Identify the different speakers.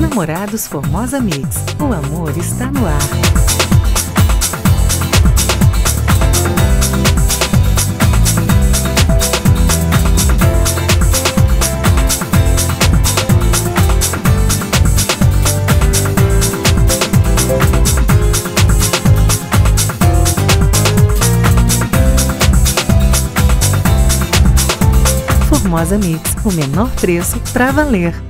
Speaker 1: Namorados Formosa Mix. O amor está no ar. Formosa Mix, o menor preço para valer.